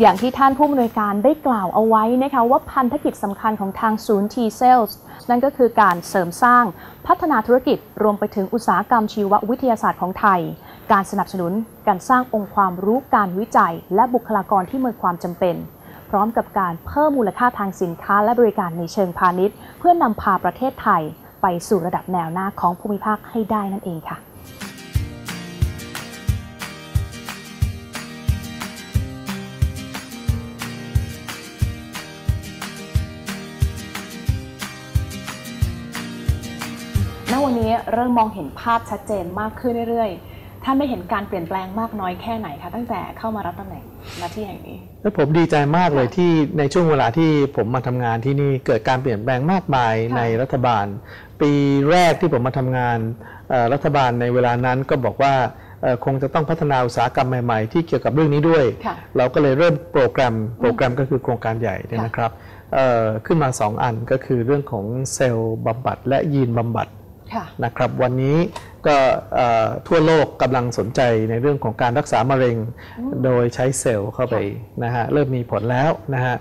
อย่างที่ท่านผู้อำนวยการได้กล่าวเอาไว้นะคะว่าพันธกิจสำคัญของทางศูนย์ T Cells นั่นก็คือการเสริมสร้างพัฒนาธุรกิจรวมไปถึงอุตสาหกรรมชีววิทยาศาสตร์ของไทย การสนับสนุนการสร้างองค์ความรู้การวิจัย และบุคลากรที่มีความจำเป็น พร้อมกับการเพิ่มมูลค่าทางสินค้าและบริการในเชิงพาณิชย์ เพื่อนำพาประเทศไทย ไปสู่ระดับแนวหน้าของภูมิภาคให้ได้นั่นเองค่ะ ณวันนี้เริ่มมองเห็นภาพชัดเจนมากขึ้นเรื่อยๆ ท่านได้เห็นการเปลี่ยนแปลงมากน้อยแค่ไหนคะตั้งแต่เข้ามารับตำแหน่งหน้าที่แห่งนี้ แล้วผมดีใจมากเลยที่ในช่วงเวลาที่ผมมาทำงานที่นี่เกิดการเปลี่ยนแปลงมากมายค่ะในรัฐบาล ปีแรกที่ผมมาทำงานเอ่อรัฐบาลในเวลานั้นก็บอกว่าเอ่อคงจะต้องพัฒนาอุตสาหกรรมใหม่ ๆ ที่เกี่ยวกับเรื่องนี้ด้วยค่ะเราก็เลยเริ่มโปรแกรม โปรแกรมก็คือโครงการใหญ่เนี่ยนะครับเอ่อขึ้นมา 2 อันก็คือเรื่องของเซลล์บำบัดและยีนบำบัดค่ะ นะครับวันนี้ก็เอ่อทั่วโลกกำลังสนใจในเรื่องของการรักษามะเร็ง โดยใช้เซลล์เข้าไปนะฮะเริ่มมีผลแล้วนะฮะ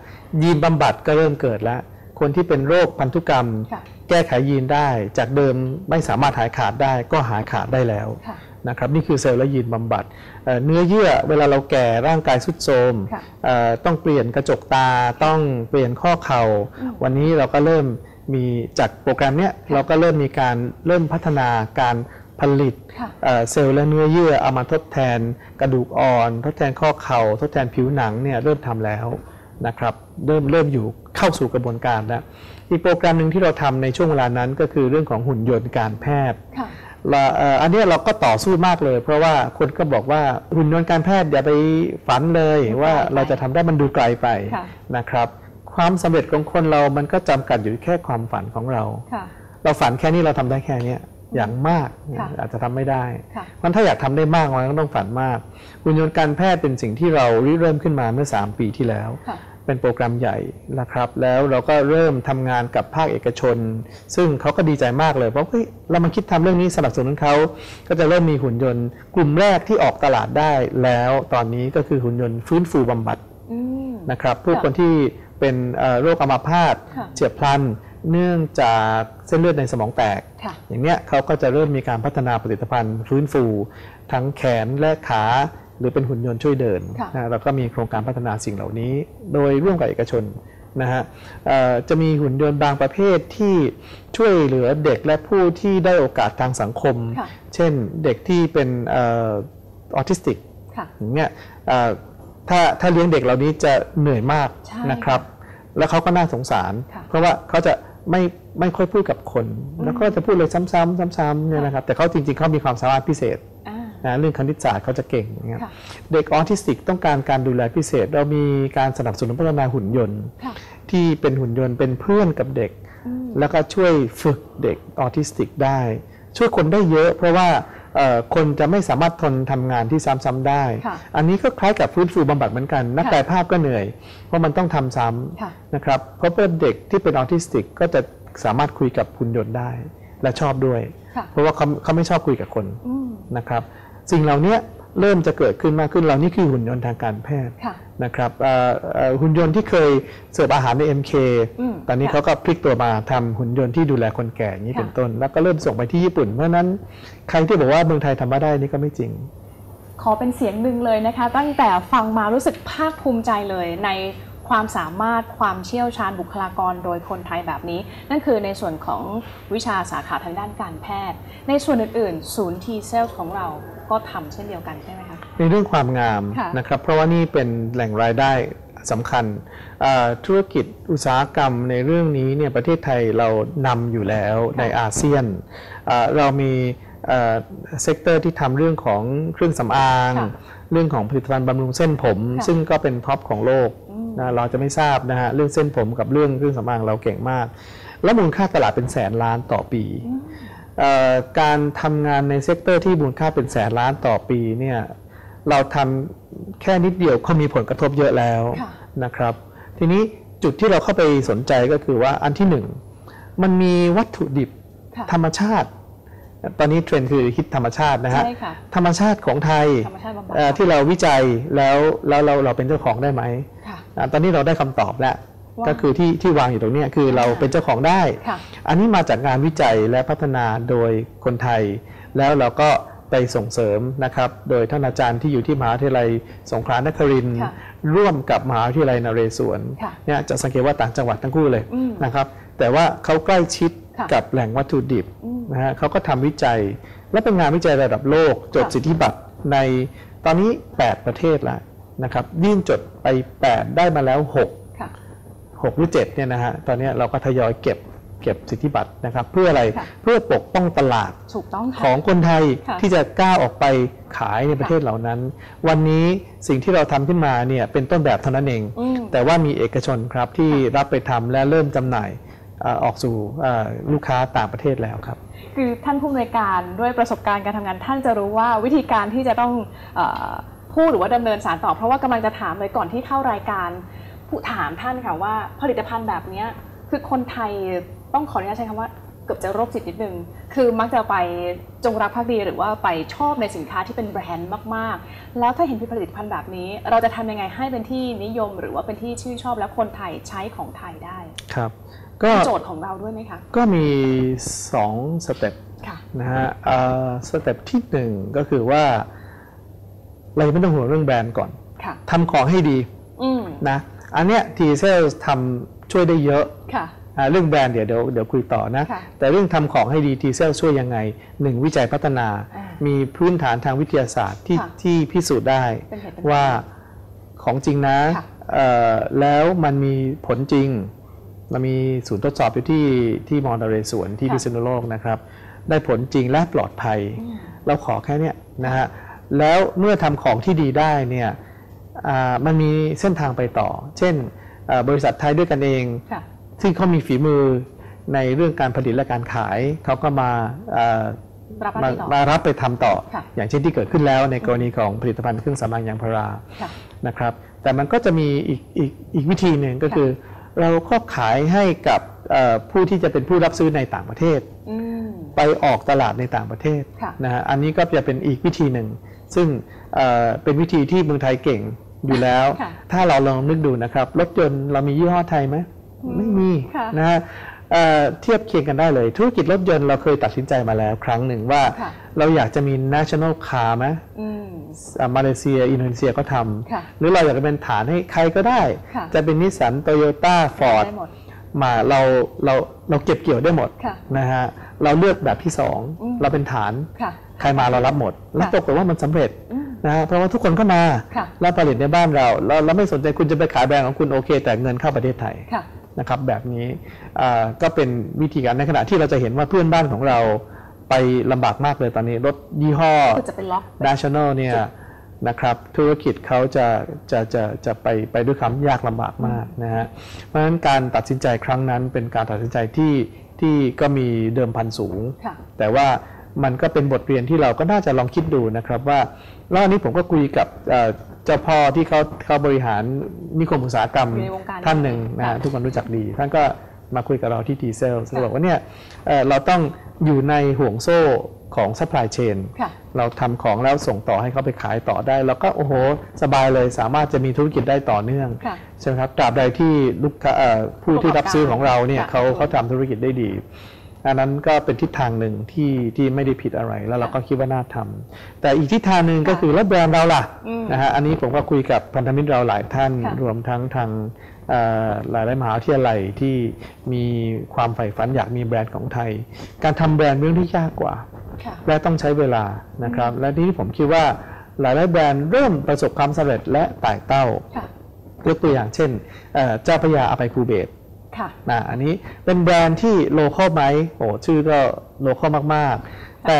ยีนบำบัดก็เริ่มเกิดแล้ว คนที่เป็นโรคพันธุกรรมค่ะแก้ไขยีนได้จากเดิมไม่สามารถหายขาดได้ก็หายขาดได้แล้วค่ะนะครับนี่คือเซลล์และยีนบำบัดเอ่อเนื้อเยื่อเวลาเราแก่ร่างกายสุดโทรมค่ะเอ่อต้องเปลี่ยนกระจกตาต้องเปลี่ยนข้อเข่าวันนี้เราก็เริ่ม มีจากโปรแกรมเนี้ยเราก็เริ่มมีการเริ่มพัฒนาการผลิตค่ะเอ่อเซลล์และเนื้อเยื่อเอามาทดแทนกระดูกอ่อน ทดแทนข้อเข่าทดแทนผิวหนังเนี่ยเริ่มทำแล้วนะครับเริ่มเริ่มอยู่เข้าสู่กระบวนการแล้วอีกโปรแกรมหนึ่งที่เราทำในช่วงเวลานั้นก็คือเรื่องของหุ่นยนต์การแพทย์ค่ะเราเอ่ออันเนี้ยเราก็ต่อสู้มากเลย เพราะว่าคนก็บอกว่าหุ่นยนต์การแพทย์อย่าไปฝันเลยว่าเราจะทำได้มันดูไกลไปค่ะนะครับ ความสำเร็จของคนเรามันก็จำกัดอยู่แค่ความฝันของเราค่ะเราฝันแค่นี้เราทำได้แค่เนี้ยอย่างมากค่ะอาจจะทำไม่ได้ค่ะมันถ้าอยากทำได้มากมันก็ต้องฝันมากหุ่นยนต์การแพทย์เป็นสิ่งที่เราริเริ่มขึ้นมาเมื่อ 3 ปีที่แล้วค่ะเป็นโปรแกรมใหญ่นะครับ แล้วเราก็เริ่มทำงานกับภาคเอกชน ซึ่งเขาก็ดีใจมากเลย เพราะเฮ้ยเรามาคิดทำเรื่องนี้สนับสนุนเขาก็จะเริ่มมีหุ่นยนต์กลุ่มแรกที่ออกตลาดได้แล้วตอนนี้ก็คือหุ่นยนต์ฟื้นฟูบำบัดอืมนะครับเพื่อค่ะคนที่ เป็นเอ่อโรคอัมาพาตค่ะเฉียบพลัน เนื่องจากเส้นเลือดในสมองแตกค่ะอย่างเนี้ยเขาก็จะเริ่มมีการพัฒนาผลิตภัณฑ์ฟื้นฟู ทั้งแขนและขาหรือเป็นหุ่นยนต์ช่วยเดินค่ะนะเราก็มีโครงการพัฒนาสิ่งเหล่านี้ โดยร่วมกับเอกชนนะฮะเอ่อจะมีหุ่นยนต์บางประเภทที่ช่วยเหลือเด็กและผู้ที่ด้อยโอกาสทางสังคมค่ะเช่นเด็กที่เป็นออทิสติกค่ะอย่างเงี้ยเอ่อถ้าถ้าเลี้ยงเด็กเหล่านี้จะเหนื่อยมากใช่นะครับ แล้วเขาก็น่าสงสารค่ะเพราะว่าเขาจะไม่ไม่ค่อยพูดกับคน แล้วก็จะพูดอะไรซ้ำๆซ้ำๆเนี่ยนะครับแต่เขาจริงๆเขามีความสามารถพิเศษอ่านะเรื่องคณิตศาสตร์เขาจะเก่งอย่างเงี้ยค่ะเด็กออทิสติกต้องการการดูแลพิเศษ เรามีการสนับสนุนพัฒนาหุ่นยนต์ค่ะที่เป็นหุ่นยนต์เป็นเพื่อนกับเด็กอืมแล้วก็ช่วยฝึกเด็กออทิสติกได้ ช่วยคนได้เยอะ เพราะว่าเอ่อ คนจะไม่สามารถทนทำงานที่ซ้ำๆได้ค่ะอันนี้ก็คล้ายกับฟื้นฟูบำบัดเหมือนกัน นักค่ะกายภาพก็เหนื่อย เพราะมันต้องทำซ้ำค่ะนะครับ เพราะว่าเด็กที่เป็นออทิสติกก็จะสามารถคุยกับหุ่นยนต์ได้ และชอบด้วยค่ะเพราะว่าเขาเขาไม่ชอบคุยกับคนอืมนะครับ สิ่งเหล่านี้เริ่มจะเกิดขึ้นมากขึ้นเรานี่คือหุ่นยนต์ทางการแพทย์ค่ะ นะครับเอ่อเอ่อหุ่นยนต์ที่เคยเสิร์ฟอาหารใน MK อืมตอนนี้ค่ะเขาก็พลิกตัวมาทำหุ่นยนต์ที่ดูแลคนแก่อย่างนี้ค่ะเป็นต้น แล้วก็เริ่มส่งไปที่ญี่ปุ่น เพราะฉะนั้นใครที่บอกว่าเมืองไทยทำไม่ได้นี่ก็ไม่จริง ขอเป็นเสียงหนึ่งเลยนะคะ ตั้งแต่ฟังมารู้สึกภาคภูมิใจเลยในความสามารถความเชี่ยวชาญบุคลากรโดยคนไทยแบบนี้ นั่นคือในส่วนของวิชาสาขาทางด้านการแพทย์ ในส่วนอื่นๆศูนย์ T Cell ของเรา ก็ทำเช่นเดียวกันใช่ไหมคะในเรื่องความงามค่ะนะครับเพราะว่านี่เป็นแหล่งรายได้สำคัญเอ่อธุรกิจอุตสาหกรรมในเรื่องนี้เนี่ยประเทศไทยเรานำอยู่แล้วในอาเซียนเอ่อเรามี sector ที่ทำเรื่องของเครื่องสำอางค่ะเรื่องของผลิตภัณฑ์บำรุงเส้นผมค่ะซึ่งก็เป็น top ของโลกอืมนะเราจะไม่ทราบนะฮะเรื่องเส้นผมกับเรื่องเครื่องสำอางเราเก่งมาก แล้วมูลค่าตลาดเป็นแสนล้านต่อปีอืมเอ่อ การทำงานใน sector ที่มูลค่าเป็นแสนล้านต่อปีเนี่ยเราทำแค่นิดเดียวก็มีผลกระทบเยอะแล้วค่ะนะครับ ทีนี้จุดที่เราเข้าไปสนใจก็คือว่าอันที่หนึ่งมันมีวัตถุดิบค่ะธรรมชาติ ตอนนี้เทรนด์คือฮิตธรรมชาตินะฮะใช่ค่ะธรรมชาติของไทยธรรมชาติบำบัดเอ่อที่เราวิจัยแล้วแล้วเราเราเป็นเจ้าของได้ไหมค่ะอ่าตอนนี้เราได้คำตอบแล้วว่า ก็คือที่ที่วางอยู่ตรงเนี้ยคือเราเป็นเจ้าของได้ค่ะอันนี้มาจากงานวิจัยและพัฒนาโดยคนไทย แล้วเราก็ไปส่งเสริมนะครับ โดยท่านอาจารย์ที่อยู่ที่มหาวิทยาลัยสงขลานครินทร์ค่ะร่วมกับมหาวิทยาลัยนเรศวรค่ะเนี่ยจะสังเกตว่าต่างจังหวัดทั้งคู่เลยอืมนะครับ แต่ว่าเขาใกล้ชิดค่ะกับแหล่งวัตถุดิบอืมนะฮะเขาก็ทำวิจัย และเป็นงานวิจัยระดับโลก จดค่ะสิทธิบัตรในตอนนี้ 8 ประเทศแล้วนะครับยื่นจดไป 8 ได้มาแล้ว6ค่ะ 6หรือ7เนี่ยนะฮะตอนนี้เราก็ทยอยเก็บเก็บสิทธิบัตรนะครับเพื่ออะไรค่ะเพื่อปกป้องตลาดถูกต้องขค่ะองคนไทยค่ะที่จะกล้าออกไปขายในประเทศเหล่านั้น วันนี้สิ่งที่เราทำขึ้นมาเนี่ยเป็นต้นแบบเท่านั้นเองอืมแต่ว่ามีเอกชนครับที่รับไปทำและเริ่มจำหน่ายเอ่อออกสู่เอ่อลูกค้าต่างประเทศแล้วครับ คือท่านผู้อำนวยการด้วยประสบการณ์การทำงาน ท่านจะรู้ว่าวิธีการที่จะต้องเออพูดหรือว่าดำเนินสารต่อเพราะว่ากำลังจะถามเลยก่อนที่เข้ารายการผู้ ถามท่านค่ะว่าผลิตภัณฑ์แบบเนี้ยคือคนไทยต้องขออนุญาตใช้คำว่าเกือบจะโรคจิตนิดนึง คือมักจะไปจงรักภักดีหรือว่าไปชอบในสินค้าที่เป็นแบรนด์มากๆ แล้วถ้าเห็นผลิตภัณฑ์แบบนี้ เราจะทำยังไงให้เป็นที่นิยม หรือว่าเป็นที่ชื่นชอบและคนไทยใช้ของไทยได้ ครับ ก็เป็นโจทย์ของเราด้วยไหมคะ ก็มี2สเต็ปค่ะนะฮะเอ่อ step ที่ 1 ก็คือว่า เราไม่ต้องห่วงเรื่องแบรนด์ก่อนค่ะทำของให้ดีอืมนะ อันเนี้ย TCELS ทำช่วยได้เยอะค่ะอ่าเรื่องแบรนด์เดี๋ยวเดี๋ยวเดี๋ยวคุยต่อนะค่ะแต่เรื่องทำของให้ดี TCELS ช่วยยังไงหนึ่งวิจัยพัฒนาอ่ามีพื้นฐานทางวิทยาศาสตร์ที่ค่ะที่พิสูจน์ได้เป็นเหตุเป็นผลว่าของจริงนะค่ะเอ่อแล้วมันมีผลจริงเรามีศูนย์ทดสอบอยู่ที่ที่มอญนเรศวรที่ค่ะพิษณุโลกนะครับ ได้ผลจริงและปลอดภัยอืมเราขอแค่เนี้ยนะฮะแล้วเมื่อทำของที่ดีได้เนี่ยอ่า มันมีเส้นทางไปต่อ เช่นเอ่อบริษัทไทยด้วยกันเองค่ะซึ่งเขามีฝีมือในเรื่องการผลิตและการขายเขาก็มาเอ่อรับหมาน้าที่ต่อมารับไปทำต่อค่ะอย่างเช่นที่เกิดขึ้นแล้วในกรณีของผลิตภัณฑ์เครื่องสำอางยางพาราค่ะนะครับ แต่มันก็จะมีอีกอีกอีกวิธีหนึ่งก็คือ เราก็ขายให้กับเอ่อผู้ที่จะเป็นผู้รับซื้อในต่างประเทศอืมไปออกตลาดในต่างประเทศค่ะนะฮะอันนี้ก็จะเป็นอีกวิธีหนึ่ง ซึ่งเอ่อเป็นวิธีที่เมืองไทยเก่ง อยู่แล้วค่ะถ้าเราลองนึกดูนะครับ รถยนต์เรามียี่ห้อไทยไหมอืมไม่มีค่ะนะฮะเอ่อเทียบเคียงกันได้เลย ธุรกิจรถยนต์เราเคยตัดสินใจมาแล้วครั้งหนึ่งว่าค่ะเราอยากจะมี national car ไหมอืมอ่ามาเลเซีย อินโดนีเซียก็ทำค่ะหรือเราอยากจะเป็นฐานให้ใครก็ได้ค่ะจะเป็นนิสสันโตโยต้าฟอร์ดได้หมดมาเราเราเราเก็บเกี่ยวได้หมดค่ะนะฮะเราเลือกแบบที่สองอืมเราเป็นฐานค่ะใครมาเรารับหมด แล้วปรากฏว่ามันสำเร็จอืม นะฮะเพราะว่าทุกคนก็มาค่ะแล้วผลิตในบ้านเราเราเราไม่สนใจคุณจะไปขายแบรนด์ของคุณโอเค แต่เงินเข้าประเทศไทยค่ะนะครับแบบนี้อ่าก็เป็นวิธีการในขณะที่เราจะเห็นว่าเพื่อนบ้านของเราไปลำบากมากเลยตอนนี้ รถยี่ห้อคือจะเป็นล็อก national เนี่ยนะครับธุรกิจเขาจะจะจะจะไปไปด้วยความยากลำบากมากนะฮะเพราะฉะนั้นการตัดสินใจครั้งนั้นเป็นการตัดสินใจที่ที่ก็มีเดิมพันสูงค่ะแต่ว่ามันก็เป็นบทเรียนที่เราก็น่าจะลองคิดดูนะครับว่า แล้วอันนี้ผมก็คุยกับเอ่อเจ้าพ่อที่เขาเขาบริหารนิคมอุตสาหกรรมอยู่ในวงการท่านหนึ่งนะฮะค่ะทุกคนรู้จักดี ท่านก็มาคุยกับเราที่ทีเซลซึ่งบอกว่าเนี่ยเอ่อเราต้องอยู่ในห่วงโซ่ของ supply chain ค่ะเราทำของแล้วส่งต่อให้เขาไปขายต่อได้เราก็โอ้โห สบายเลยสามารถจะมีธุรกิจได้ต่อเนื่องค่ะใช่ไหมครับตราบใดที่ลูกค้าเอ่อผู้ที่รับซื้อของเราเนี่ยค่ะเขาเขาทำธุรกิจได้ดี อันนั้นก็เป็นทิศทางหนึ่งที่ที่ไม่ได้ผิดอะไรแล้วเราก็คิดว่าน่าทำแต่อีกทิศทางหนึ่งก็คือแล้วแบรนด์เราล่ะอืมนะฮะอันนี้ผมก็คุยกับพันธมิตรเราหลายท่านค่ะรวมทั้งทางเอ่อหลายๆมหาวิทยาลัยที่มีความใฝ่ฝันอยากมีแบรนด์ของไทย การทำแบรนด์เป็นเรื่องที่ยากกว่าค่ะและต้องใช้เวลานะครับ และที่ผมคิดว่าหลายๆแบรนด์เริ่มประสบความสำเร็จและไต่เต้าค่ะยกตัวอย่างเช่นเอ่อเจ้าพระยาอภัยภูเบศร ค่ะนะอันนี้เป็นแบรนด์ที่โลคอลไหมโอ้ชื่อก็ local มากๆ แต่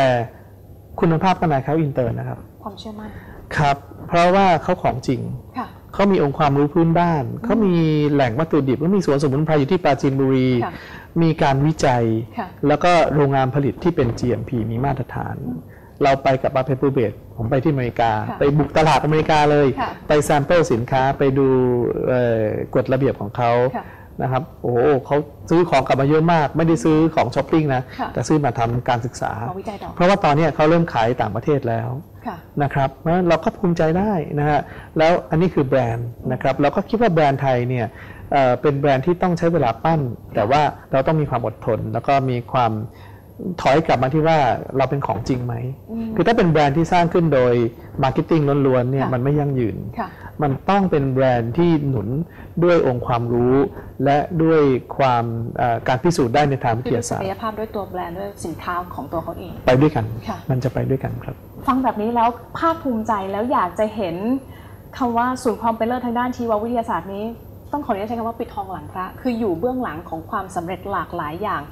คุณภาพข้างในเขาอินเตอร์นะครับ ความเชื่อมั่นครับ เพราะว่าเขาของจริงค่ะเขามีองค์ความรู้พื้นบ้าน เขามีแหล่งวัตถุดิบแล้วมีสวนสมุนไพรอยู่ที่ปราจีนบุรีค่ะมีการวิจัยค่ะแล้วก็โรงงานผลิตที่เป็น GMP มีมาตรฐาน เราไปกับอภัยภูเบศรผมไปที่อเมริกาค่ะไปบุกตลาดอเมริกาเลยค่ะไป sample สินค้าไปดูเอ่อกฎระเบียบของเขาค่ะ นะครับโอ้โหเขาซื้อของกลับมาเยอะมาก ไม่ได้ซื้อของช้อปปิ้งนะค่ะแต่ซื้อมาทำการศึกษามาวิจัยต่อเพราะว่าตอนเนี้ยเขาเริ่มขายต่างประเทศแล้วค่ะนะครับเพราะฉะนั้นเราก็ภูมิใจได้นะฮะแล้วอันนี้คือแบรนด์นะครับเราก็คิดว่าแบรนด์ไทยเนี่ยเอ่อเป็นแบรนด์ที่ต้องใช้เวลาปั้น แต่ว่าเราต้องมีความอดทน แล้วก็มีความ ถอยกลับมาที่ว่าเราเป็นของจริงไหมอืมคือถ้าเป็นแบรนด์ที่สร้างขึ้นโดยmarketing ล้วนๆเนี่ยค่ะมันไม่ยั่งยืนค่ะมันต้องเป็นแบรนด์ที่หนุนด้วยองค์ความรู้ และด้วยความเอ่อการพิสูจน์ได้ในทางวิทยาศัศาสตร์ คือมีศักยภาพด้วยตัวแบรนด์ด้วยสินค้าของตัวเขาเอง ไปด้วยกันค่ะมันจะไปด้วยกันครับ ฟังแบบนี้แล้วภาคภูมิใจแล้วอยากจะเห็นคำว่าศูนย์ความเป็นเลิศทางด้านชีววิทยาศาสตร์นี้ ต้องขออนุญาตใช้คำว่าปิดทองหลังพระ คืออยู่เบื้องหลังของความสำเร็จหลากหลายอย่าง